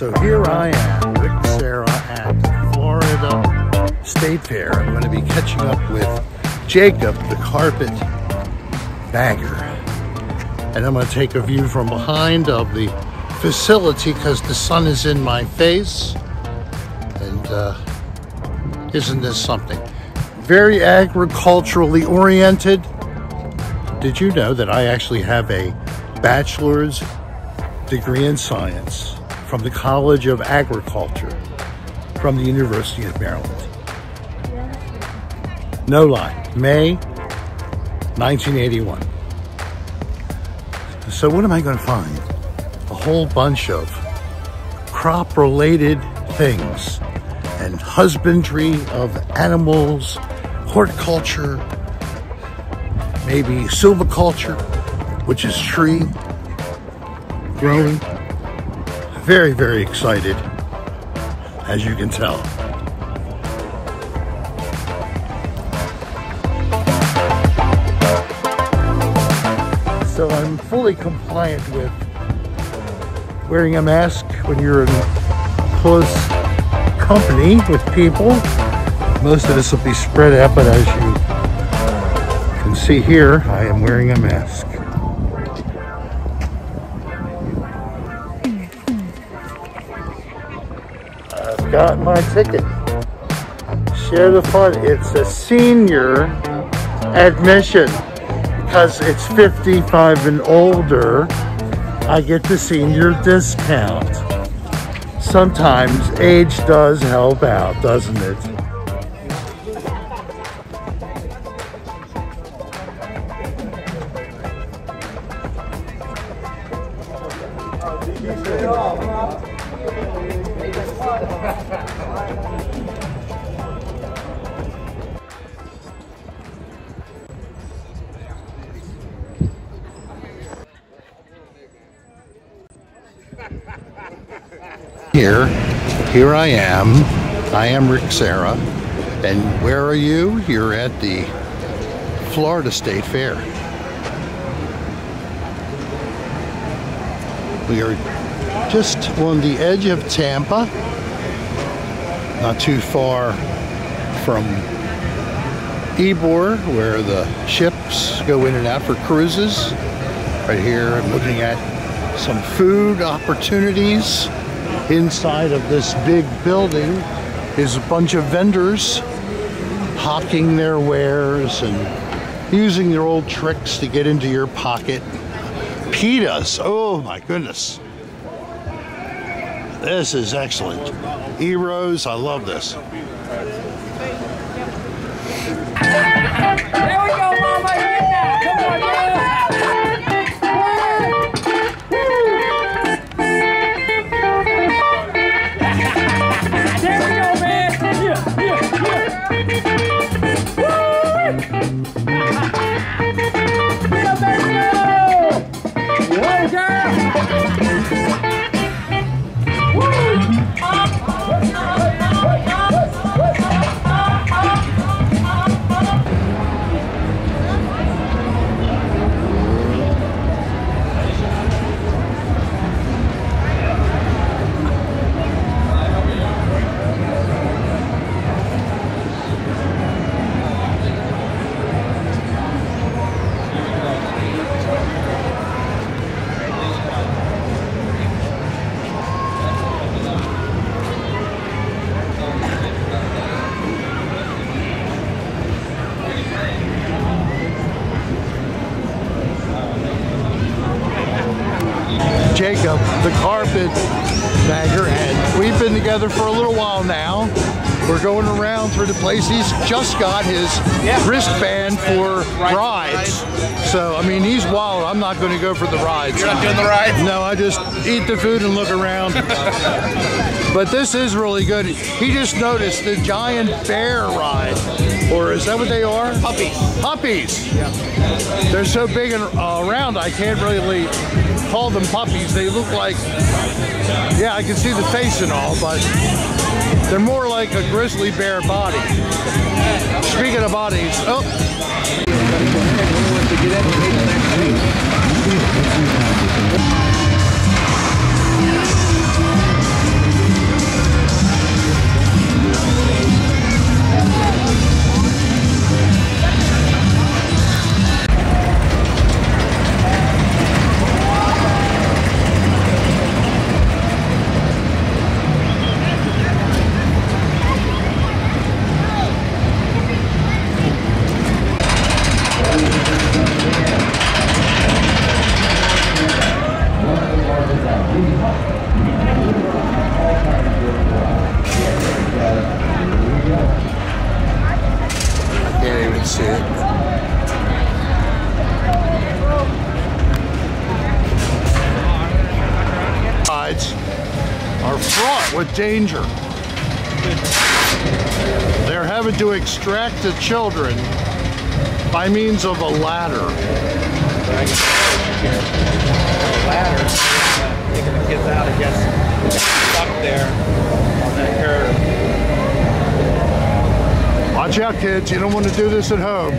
So here I am, Rick Serra at Florida State Fair. I'm going to be catching up with Jacob, the carpet bagger. And I'm going to take a view from behind of the facility because the sun is in my face. And uh, isn't this something? Very agriculturally oriented. Did you know that I actually have a bachelor's degree in science from the College of Agriculture from the University of Maryland? No lie, May 1981. So, what am I going to find? A whole bunch of crop related things and husbandry of animals, horticulture, maybe silviculture, which is tree growing. Very, very excited, as you can tell. So I'm fully compliant with uh, wearing a mask when you're in close company with people. Most of this will be spread out, but as you uh, can see here, I am wearing a mask. Got my ticket. Share the fun. It's a senior admission because it's 55 and older. I get the senior discount. Sometimes age does help out, doesn't it? Here, here I am. I am Rick Serra. And where are you? You're at the Florida State Fair. We are just on the edge of Tampa, not too far from Ybor, where the ships go in and out for cruises. Right here, I'm looking at some food opportunities. Inside of this big building is a bunch of vendors hawking their wares and using their old tricks to get into your pocket. Pitas, oh my goodness. This is excellent. Gyros, I love this. There we go, Mama. Come on, girl. Jacob, the carpet bagger, and we've been together for a little while now. We're going around through the place. He's just got his wristband for rides. So, I mean, he's wild. I'm not going to go for the rides. You're not doing the ride? No, I just eat the food and look around. but this is really good. He just noticed the giant bear ride. Or is that what they are? Puppies. Puppies. Yeah. They're so big and uh, round, I can't really call them puppies. They look like, yeah, I can see the face and all, but they're more like a grizzly bear body. Speaking of bodies, oh, are fraught with danger. They're having to extract the children by means of a ladder. ladder, taking the kids out, I guess, stuck there on that curve. Watch out, kids. You don't want to do this at home.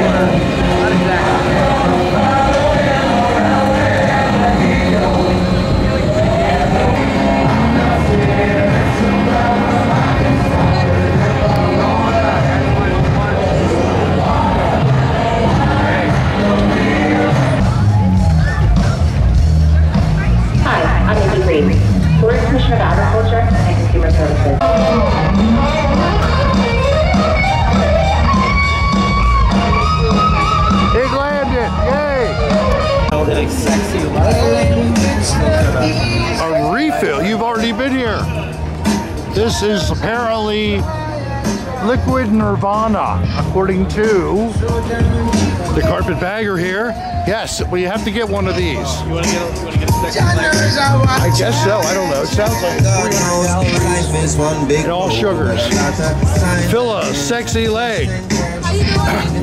Not exactly. According to the carpetbagger here. Yes, we have to get one of these. You want to get a, you want to get a second leg? I guess so. I don't know. It sounds like Life is one big And all sugars. fill a sexy leg.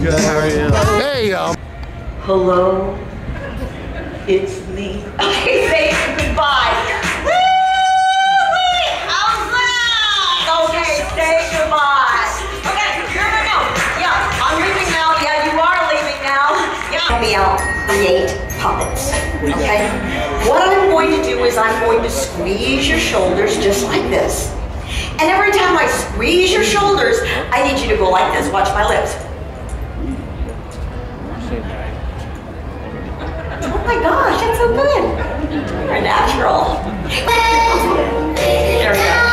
Good, how are you? Hey, um, Hello, it's me. Okay, say goodbye. Woo-wee! How's that? Okay, say goodbye. Help me out. Create puppets. Okay? What I'm going to do is I'm going to squeeze your shoulders just like this. And every time I squeeze your shoulders, I need you to go like this. Watch my lips. Oh my gosh, that's so good. You're natural. There we go.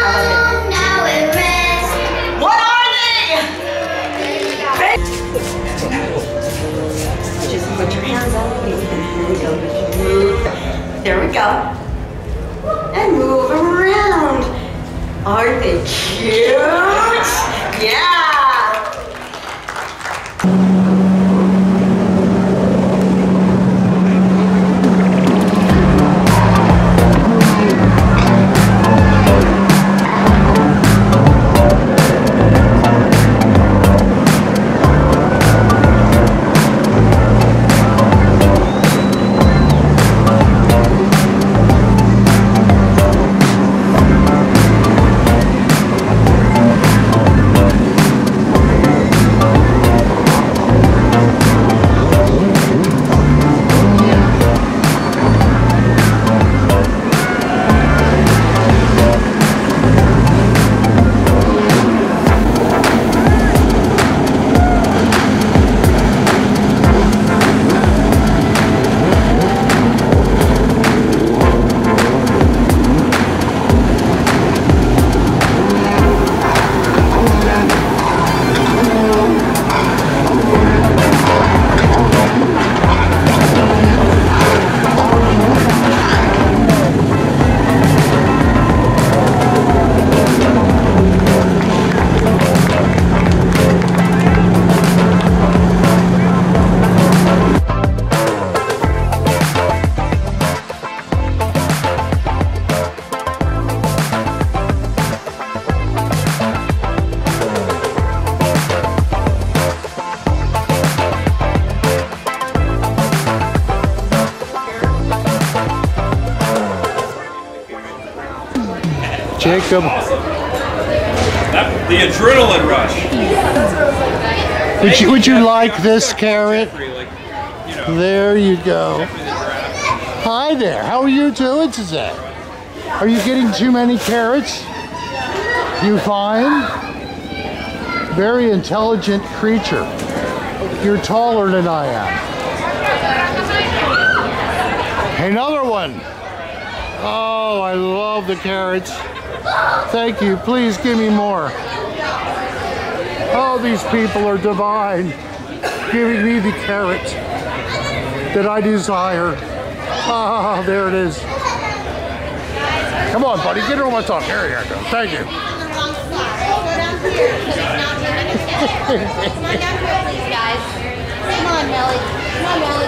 There we go. And move around. Aren't they cute? Yeah. Jacob, That, the adrenaline rush. would you, would you like this carrot? Like, you know, There you go. Hi there. How are you doing today? Are you getting too many carrots? You fine? Very intelligent creature. You're taller than I am. Another one. Oh, I love the carrots. Thank you. Please give me more. All these people are divine, giving me the carrot that I desire. Ah, there it is. Come on, buddy. Get her on my tongue. Here you go. Thank you. Come on. Come on, Nelly. Come on,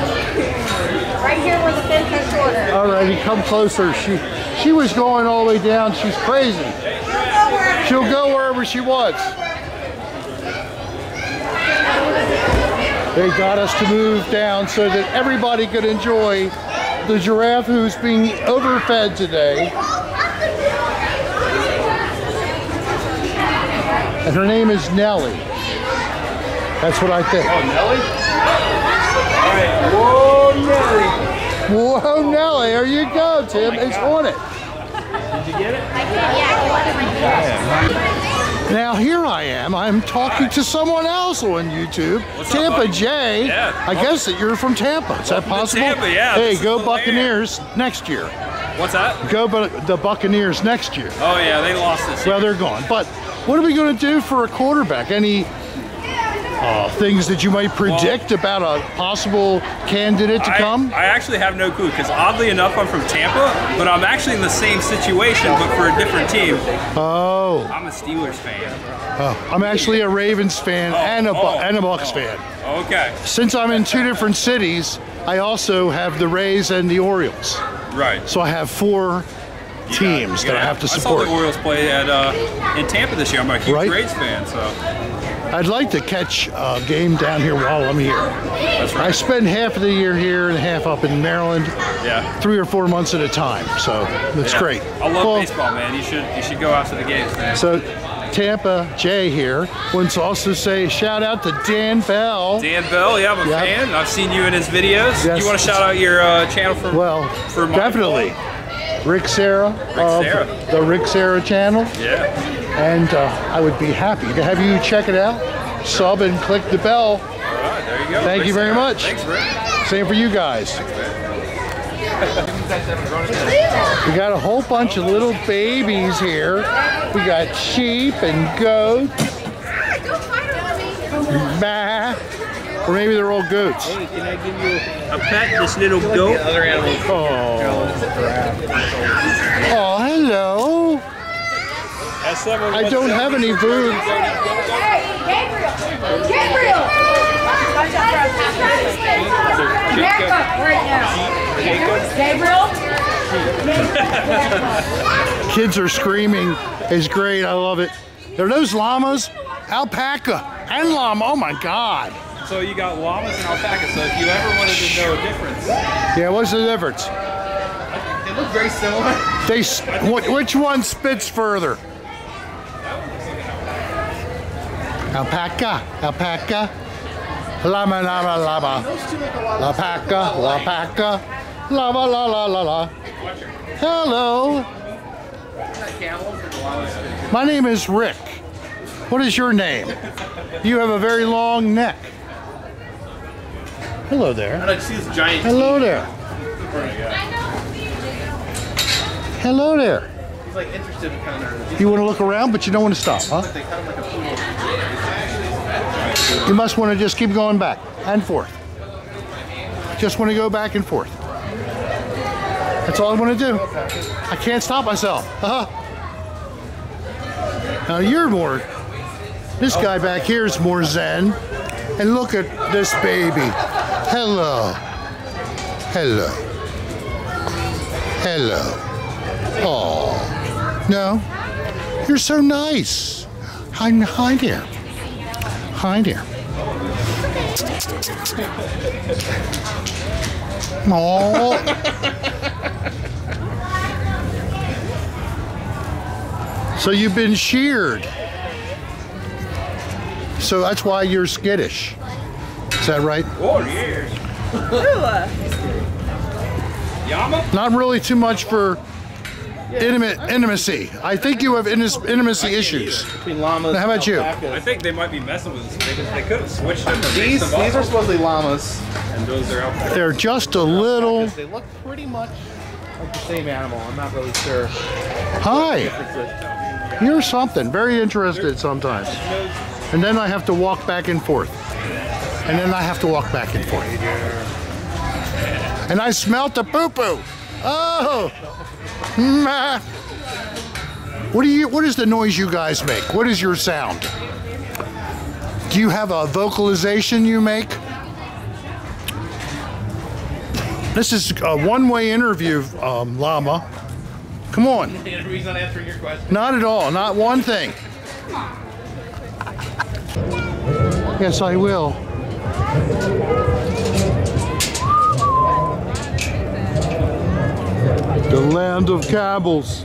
Right here where the fence is shorter. All righty. Come closer. She she was going all the way down. She's crazy. She'll go wherever she wants. They got us to move down so that everybody could enjoy the giraffe who's being overfed today. And her name is Nellie. That's what I think. Oh, Nelly? All right. Whoa, Nelly. Whoa, Nellie, there you go, Tim. Oh it's on it. Did you get it? I did, yeah. Now here I am. I'm talking to someone else on YouTube. What's Tampa buddy? J. Yeah. I oh. guess that you're from Tampa. Is that Welcome to possible? Tampa, yeah. Hey, go the land. Buccaneers next year. What's that? Go Bu- the Buccaneers next year. Oh yeah, they lost this. Well, they're gone. But what are we going to do for a quarterback? Any uh, things that you might predict about a possible candidate to I, come? I actually have no clue because oddly enough, I'm from Tampa, but I'm actually in the same situation, but for a different team. Oh, I'm a Steelers fan. oh, I'm actually a Ravens fan and a oh, and a Bucs oh. fan. Okay, Since I'm in two different cities, I also have the Rays and the Orioles. right. So I have four teams gotta- that I have to support. I saw the Orioles play at uh, in Tampa this year. I'm a huge Right. Rays fan, so I'd like to catch a game down here while I'm here. that's I spend half of the year here and half up in Maryland, Yeah. three or four months at a time. So it's Yeah. great. I love Well, baseball, man. You should you should go out to the games, man. So Tampa Jay here wants to also say shout out to Dan Bell. Dan Bell, yeah, I'm a Yep. fan. I've seen you in his videos. Yes. You want to shout out your uh, channel for Well, for definitely. Rick Serra of Serra. the Rick Serra channel. Yeah. And uh, I would be happy to have you check it out, sub and click the bell. All right, there you go. Thank you very Serra. much. Thanks, Rick. Same for you guys. We got a whole bunch of little babies here. We got sheep and goats. Bah. Or maybe they're all goats. Hey, can I give you a pet? This little goat? other animals. Oh, oh hello. I don't have any food. Gabriel! Gabriel! America right now. Gabriel? Kids are screaming. It's great. I love it. There are those llamas? Alpaca and llama. Oh my God. So you got llamas and alpacas. So if you ever wanted to know a difference, Yeah, what's the difference? They look very similar. They, which one spits further? Alpaca, alpaca, llama, llama, llama, alpaca, alpaca, llama, la, la, la, la. Hello. My name is Rick. What is your name? You have a very long neck. Hello there. I see this giant Hello there. Hello there. He's like interested in kind of. You want to look around, but you don't want to stop, huh? They cut him like a poodle. You must want to just keep going back and forth. Just want to go back and forth. That's all I want to do. I can't stop myself. Uh-huh. Now you're more. This guy back here is more zen. And look at this baby. Hello. Hello. Hello. Oh. No. You're so nice. Hi, hi there. Hi there. Oh. so you've been sheared. So that's why you're skittish. Is that right? oh years. Not really too much for intimate intimacy. I think you have intimacy issues. Between llamas. Now, how about you? I think they might be messing with us because they could have switched them. These mixed them these up. are supposedly llamas. and those are alpacas. They're just a little. They look pretty much like the same animal. I'm not really sure. Hi. Differences. You're something. Very interested sometimes. And then I have to walk back and forth. And then I have to walk back and forth. And I smelt the poo poo. Oh. Meh. What do you what is the noise you guys make? What is your sound? Do you have a vocalization you make? This is a one-way interview, um, Llama. Come on. Reason on answering your question? Not at all. Not one thing. Yes, I will. The land of camels.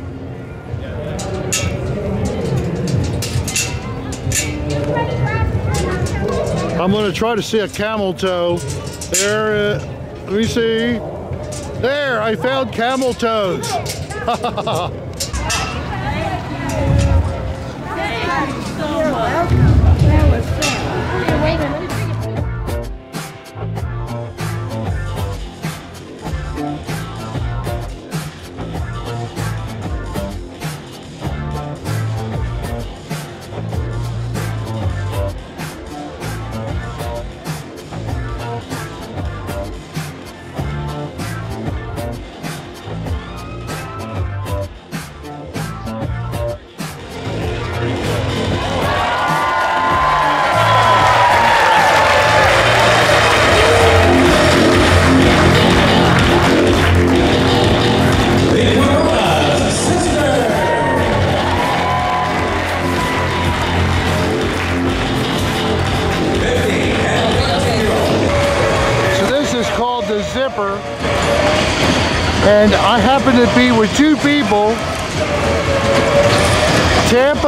I'm gonna try to see a camel toe. There, uh, let me see. There, I found camel toes.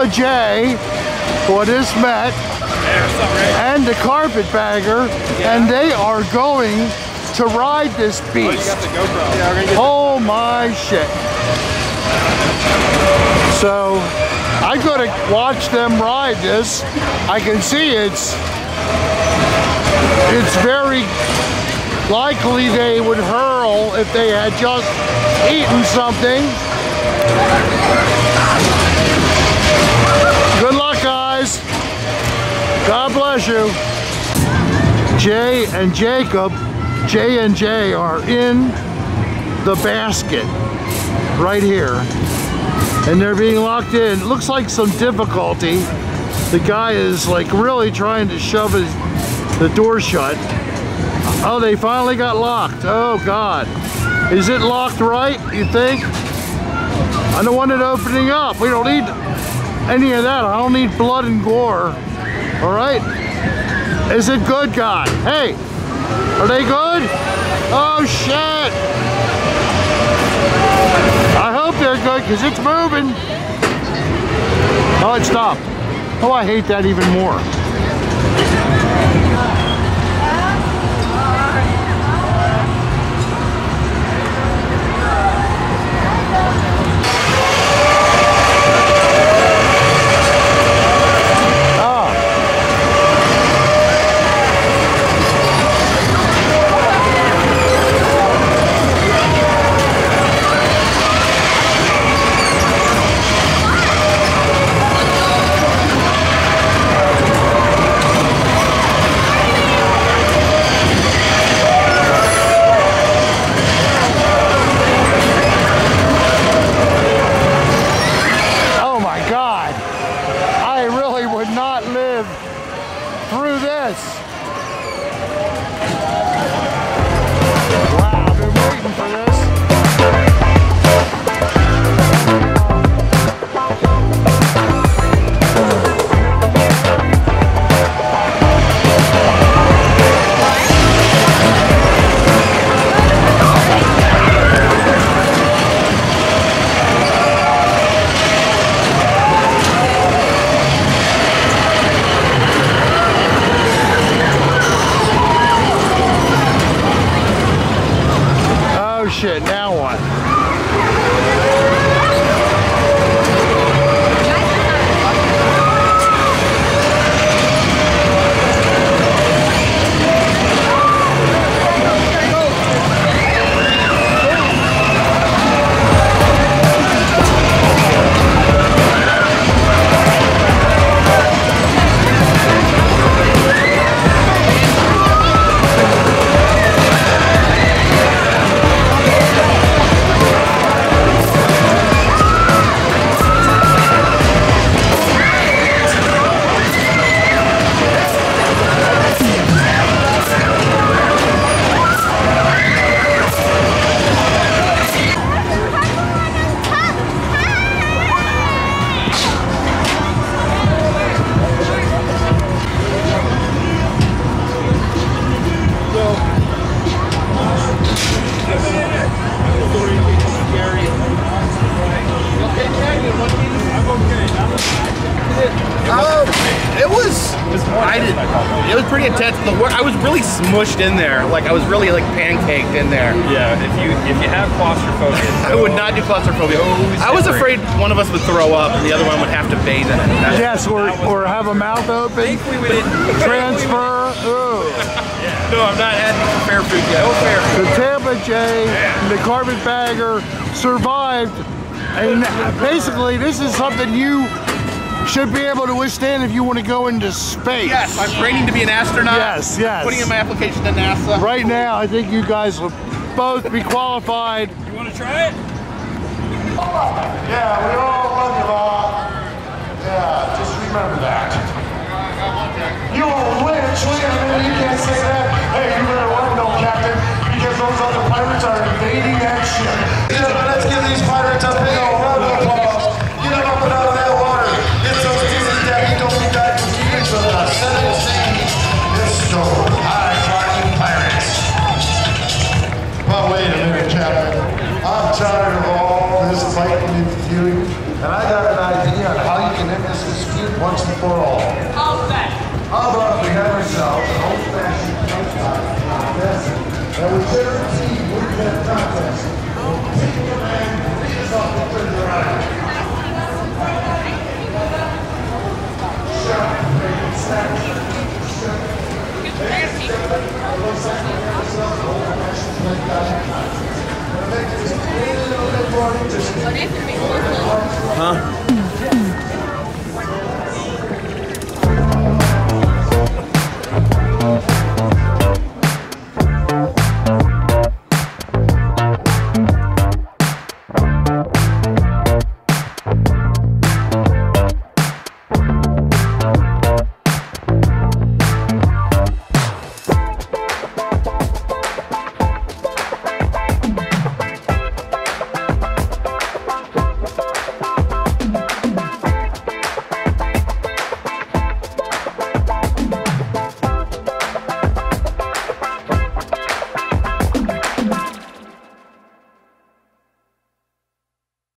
Tampa Jay, who I met, and the carpetbagger, and they are going to ride this Oh, beast. got the GoPro. Yeah, we're gonna get Oh my shit. So I gotta watch them ride this. I can see it's it's very likely they would hurl if they had just eaten something. God bless you. Jay and Jacob, J and J are in the basket right here. And they're being locked in. Looks like some difficulty. The guy is like really trying to shove his, the door shut. Oh, they finally got locked. Oh God. Is it locked right, you think? I don't want it opening up. We don't need any of that. I don't need blood and gore. All right? Is it good, God? Hey, are they good? Oh shit! I hope they're good because it's moving. Oh, it stopped. Oh, I hate that even more. Smushed in there. Like I was really like pancaked in there. Yeah, if you if you have claustrophobia, I would not do claustrophobia. I was afraid one of us would throw up and the other one would have to bathe in it. That- Yes, or, or have a mouth open, Thankfully, we didn't. transfer. Ooh. No, I'm not adding fair food yet. No fair food. The Tampa Jay, the carpetbagger, survived. And basically, this is something you should be able to withstand if you want to go into space. Yes, I'm training to be an astronaut. Yes, yes. Putting in my application to NASA. Right now, I think you guys will both be qualified. You want to try it? Yeah, we all love you, Bob. Yeah, just remember that. You are rich, wait a minute, you can't say that. Hey, you better run, no, Captain, because those other pirates are invading that ship. Yeah, let's give these pirates a big old round Huh?